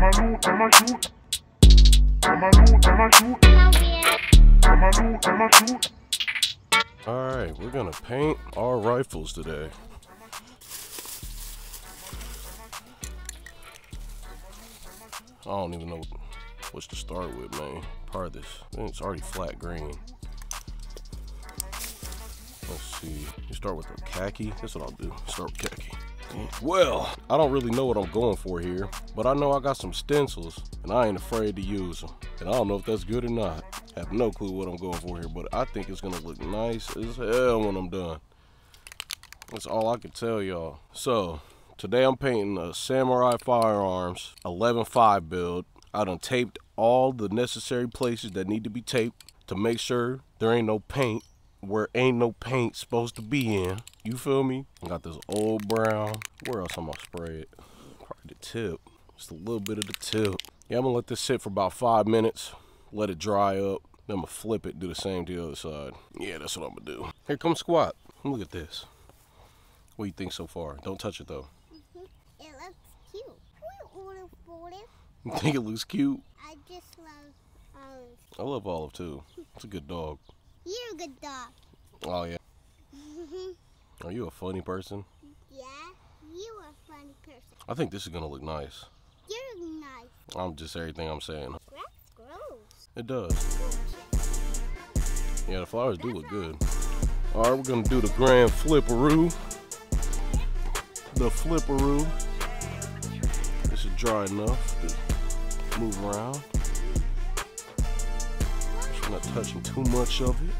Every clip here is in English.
Do, I'ma shoot. Do, I'ma shoot. Do, I'ma shoot. Alright, we're gonna paint our rifles today. I don't even know what to start with, man. Probably this. It's already flat green. Let's see. You start with the khaki. That's what I'll do. Start with khaki. Well, I don't really know what I'm going for here, but I know I got some stencils and I ain't afraid to use them. And I don't know if that's good or not. I have no clue what I'm going for here, but I think it's gonna look nice as hell when I'm done. That's all I can tell y'all. So, today I'm painting a Samurai Firearms 11.5 build. I done taped all the necessary places that need to be taped to make sure there ain't no paint where ain't no paint supposed to be in. You feel me? I got this old brown. Where else am I spray it? Probably the tip. Just a little bit of the tip. Yeah, I'm gonna let this sit for about five minutes. Let it dry up. Then I'm gonna flip it, do the same to the other side. Yeah, that's what I'm gonna do. Here comes squat. Look at this. What do you think so far? Don't touch it though. Mm-hmm. It looks cute. We order for it. You think it looks cute? I just love Olive. I love Olive too. It's a good dog. You're a good dog. Oh yeah. Mm-hmm. Are you a funny person? yeah, you are a funny person. I think this is gonna look nice. You're nice. I'm just everything I'm saying. That's gross. It does. Yeah, the flowers do look good. All right, we're gonna do the grand flipperoo. The flipperoo. This is dry enough to move around. Not touching too much of it.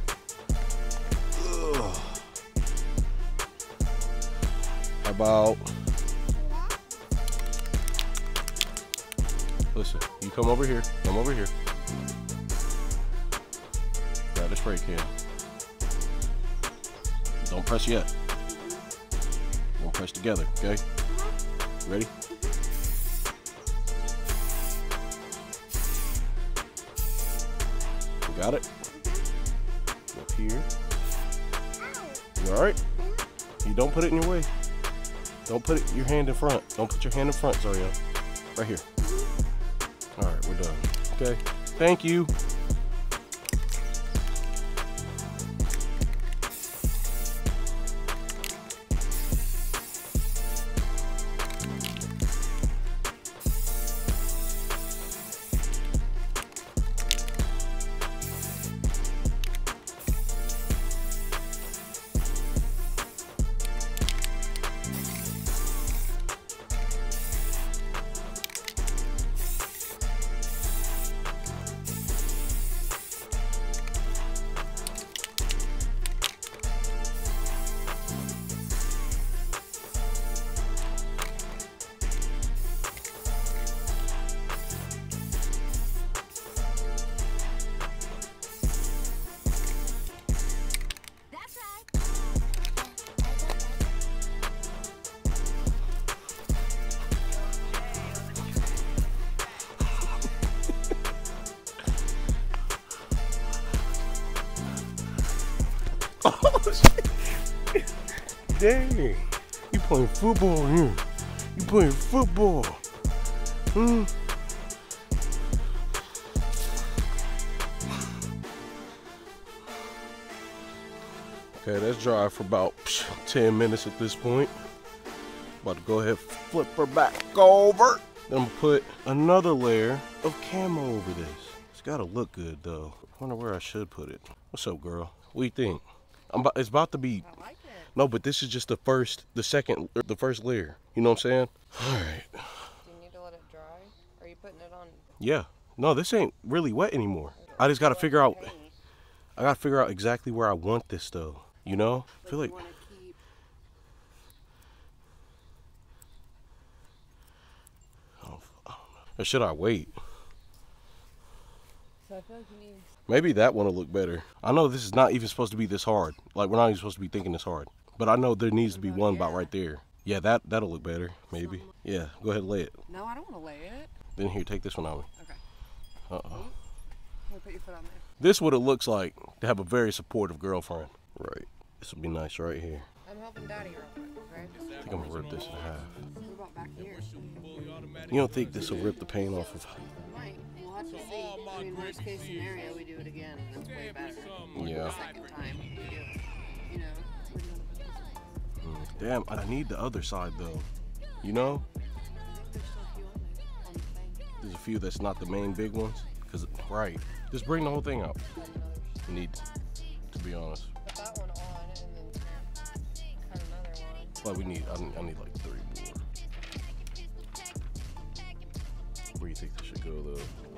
Ugh. About, listen, you come over here, come over here. Grab the spray can. Don't press yet. We'll press together, okay? Ready? Got it? Up here. You alright? You don't put it in your way. Don't put it your hand in front. Don't put your hand in front, Zoria. Right here. Alright, we're done. Okay. Thank you. Dang. You playing football here. You playing football. Hmm. Okay, that's dry for about 10 minutes at this point. About to go ahead flip her back over. Then put another layer of camo over this. It's gotta look good though. Wonder where I should put it. What's up, girl? What do you think? I'm about, it's about to be like no, but this is just the first, the second, er, the first layer. You know what I'm saying? All right. Do you need to let it dry? Are you putting it on? Yeah. No, this ain't really wet anymore. I just gotta figure out. I gotta figure out exactly where I want this though. You know? I feel like. want to keep. I don't, I don't know. Or should I wait? So I feel like you need. Maybe that one will look better. I know this is not even supposed to be this hard. Like we're not even supposed to be thinking this hard. But I know there needs to be one about right there. Yeah, that that'll look better. Maybe. Yeah. Go ahead, and lay it. No, I don't want to lay it. Then here, take this one on me. Okay. Uh oh. Let put your foot on there. This is what it looks like to have a very supportive girlfriend. Right. This would be nice right here. I'm helping Daddy real quick, okay? I think I'm gonna rip this in half. What about back here? You don't think this will rip the paint off of? Might. We'll have to see. I mean, worst case scenario, we do it again, and that's way better. Yeah. The second time we do. You know. Where do you want to put this? Damn, I need the other side though. You know, there's a few on there. On the thing. there's a few that's not the main big ones. Cause right, just bring the whole thing out. Put another- Need, to be honest. Put that one on, and then cut another one. But we need, I need, I need like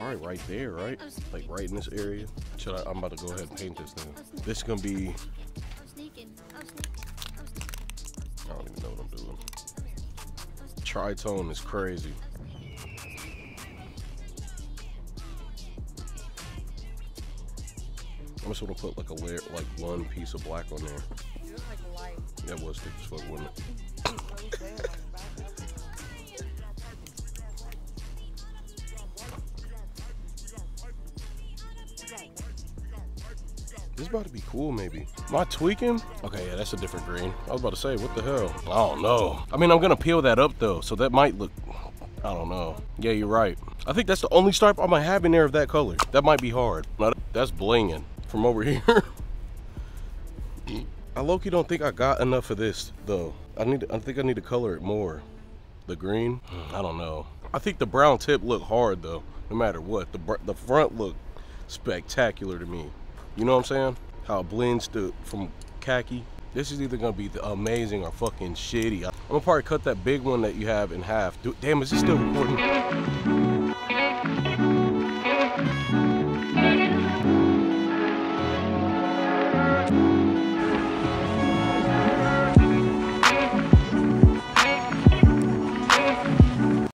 All right, there, right? Like right in this area. Should I? I'm about to go ahead and paint this thing. This is gonna be. I'm sneaking. I'm sneaking. I'm sneaking. I don't even know what I'm doing. Tritone is crazy. I'm just gonna put like a layer, like one piece of black on there. It like light. That was thick as fuck, wasn't it? This about to be cool, maybe. Am I tweaking? Okay, yeah, that's a different green. I was about to say, what the hell? I don't know. I mean, I'm gonna peel that up though, so that might look. I don't know. Yeah, you're right. I think that's the only stripe I might have in there of that color. That might be hard. That's blinging from over here. I low-key don't think I got enough of this though. I need. I think I need to color it more. The green. I don't know. I think the brown tip look hard though. No matter what, the the front look spectacular to me. You know what I'm saying? How it blends to from khaki. This is either gonna be the amazing or fucking shitty. I'm gonna probably cut that big one that you have in half. Do, damn, is it still recording?